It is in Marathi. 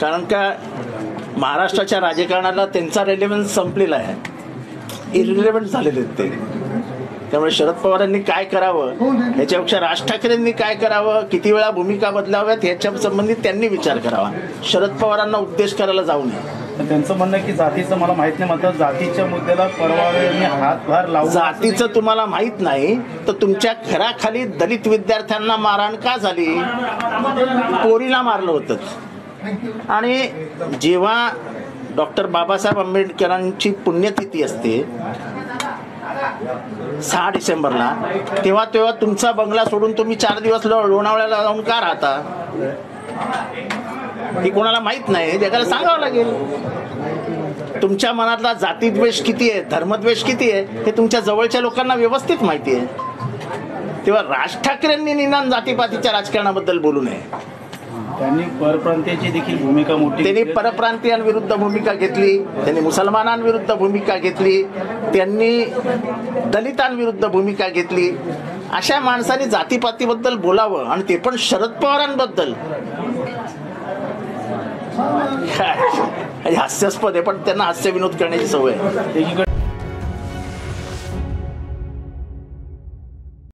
कारण का महाराष्ट्राच्या राजकारणाला त्यांचा रेलेव्हन्स संपलेला आहे. इरिलेव्हंट झालेले ते. त्यामुळे शरद पवारांनी काय करावं? ह्याच्यापेक्षा राज ठाकरेंनी काय करावं? किती वेळा भूमिका बदलाव्यात? ह्याच्या संबंधित त्यांनी विचार करावा. शरद पवारांना उद्देश करायला जाऊ नये. त्यांचं म्हणणं की जातीचं मला माहीत नाही. मात्र जातीच्या मुद्द्याला परवाळे यांनी हातभार लावून जातीचं तुम्हाला माहीत नाही तर तुमच्या घराखाली दलित विद्यार्थ्यांना मारहाण का झाली? पोरीला मारलं होतं. आणि जेव्हा डॉक्टर बाबासाहेब आंबेडकरांची पुण्यतिथी असते सहा डिसेंबरला तेव्हा तेव्हा तुमचा बंगला सोडून तुम्ही चार दिवस लोणावळ्याला जाऊन का राहता? ही कोणाला माहीत नाही जगाला सांगावं लागेल. तुमच्या मनातला जातीद्वेष किती आहे धर्मद्वेष किती आहे हे तुमच्या जवळच्या लोकांना व्यवस्थित माहिती आहे. तेव्हा राज ठाकरेंनी निदान जातीपातीच्या राजकारणाबद्दल बोलू नये. त्यांनी परप्रांतीयाची देखील भूमिका मोठी त्यांनी. परप्रांतीयांविरुद्ध भूमिका घेतली त्यांनी मुसलमानांविरुद्ध भूमिका घेतली त्यांनी दलितांविरुद्ध भूमिका घेतली. अशा माणसाने जातीपातीबद्दल बोलावं आणि ते पण शरद पवारांबद्दल. हास्यास्पद आहे पण त्यांना हास्य विनोद करण्याची सवय